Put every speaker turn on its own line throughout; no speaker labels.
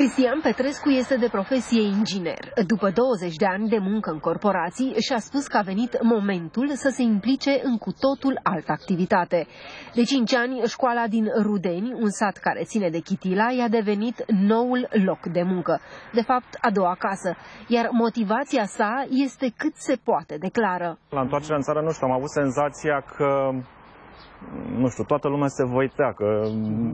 Cristian Petrescu este de profesie inginer. După 20 de ani de muncă în corporații, și-a spus că a venit momentul să se implice în cu totul altă activitate. De 5 ani, școala din Rudeni, un sat care ține de Chitila, i-a devenit noul loc de muncă. De fapt, a doua casă. Iar motivația sa este cât se poate declară.
La întoarcerea în țară, nu știu, am avut senzația că nu știu, toată lumea se văitea, că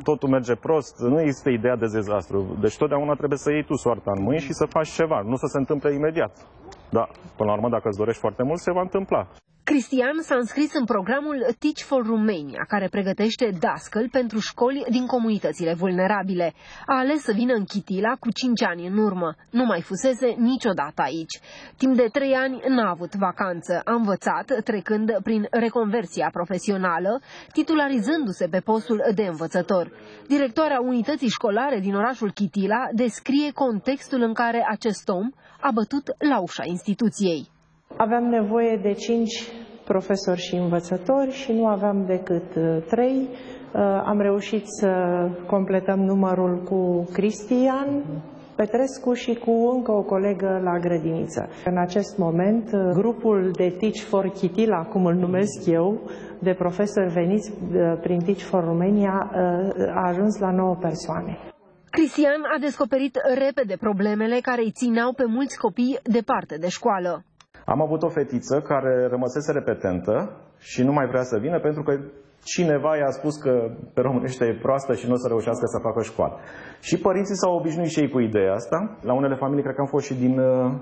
totul merge prost, nu este ideea de dezastru. Deci totdeauna trebuie să iei tu soarta în mâini și să faci ceva, nu să se întâmple imediat. Da, până la urmă, dacă îți dorești foarte mult, se va întâmpla.
Cristian s-a înscris în programul Teach for Romania, care pregătește dascăl pentru școli din comunitățile vulnerabile. A ales să vină în Chitila cu 5 ani în urmă. Nu mai fusese niciodată aici. Timp de 3 ani n-a avut vacanță. A învățat, trecând prin reconversia profesională, titularizându-se pe postul de învățător. Directoarea unității școlare din orașul Chitila descrie contextul în care acest om a bătut la ușa instituției.
Aveam nevoie de cinci profesori și învățători și nu aveam decât uh, trei. Uh, am reușit să completăm numărul cu Cristian Petrescu și cu încă o colegă la grădiniță. În acest moment, uh, grupul de Teach for Chitila, cum îl numesc eu, de profesori veniți prin Teach for Romania, a ajuns la 9 persoane.
Cristian a descoperit repede problemele care îi țineau pe mulți copii departe de școală.
Am avut o fetiță care rămăsese repetentă și nu mai vrea să vină pentru că cineva i-a spus că pe românește e proastă și nu o să reușească să facă școală. Și părinții s-au obișnuit și ei cu ideea asta. La unele familii cred că am fost și din, uh,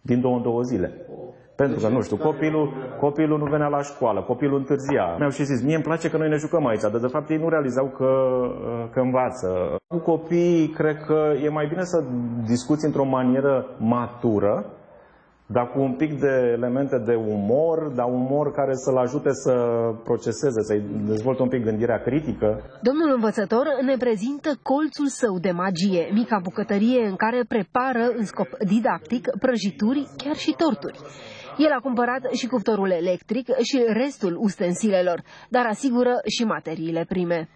din două în două zile. Pentru că, nu știu, copilul, copilul nu venea la școală, copilul întârzia. Mi-au și zis, mie îmi place că noi ne jucăm aici, dar de fapt ei nu realizau că, uh, că învață. Cu copiii, cred că e mai bine să discuți într-o manieră matură, dar cu un pic de elemente de umor, dar umor care să-l ajute să proceseze, să-i dezvolte un pic gândirea critică.
Domnul învățător ne prezintă colțul său de magie, mica bucătărie în care prepară în scop didactic prăjituri, chiar și torturi. El a cumpărat și cuptorul electric și restul ustensilelor, dar asigură și materiile prime.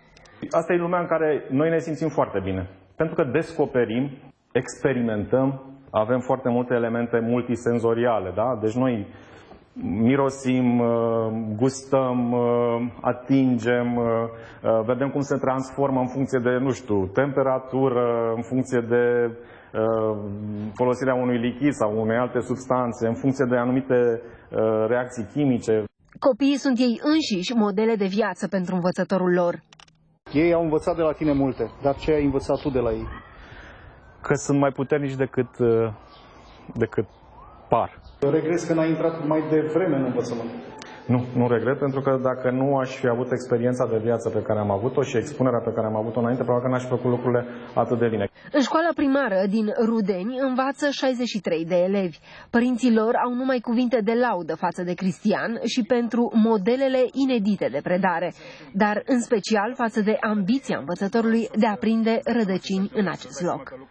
Asta e lumea în care noi ne simțim foarte bine, pentru că descoperim, experimentăm avem foarte multe elemente multisenzoriale, da? Deci noi mirosim, uh, gustăm, uh, atingem, uh, vedem cum se transformă în funcție de, nu știu, temperatură, în funcție de folosirea unui lichid sau unei alte substanțe, în funcție de anumite reacții chimice.
Copiii sunt ei înșiși modele de viață pentru învățătorul lor.
Ei au învățat de la tine multe, dar ce ai învățat tu de la ei?
Că sunt mai puternici decât, uh, decât par.
Regret că n-ai intrat mai devreme în învățământ.
Nu, nu regret, pentru că dacă nu aș fi avut experiența de viață pe care am avut-o și expunerea pe care am avut-o înainte, probabil că n-aș fi făcut lucrurile atât de bine.
În școala primară din Rudeni învață 63 de elevi. Părinții lor au numai cuvinte de laudă față de Cristian și pentru modelele inedite de predare, dar în special față de ambiția învățătorului de a prinde rădăcini în acest loc.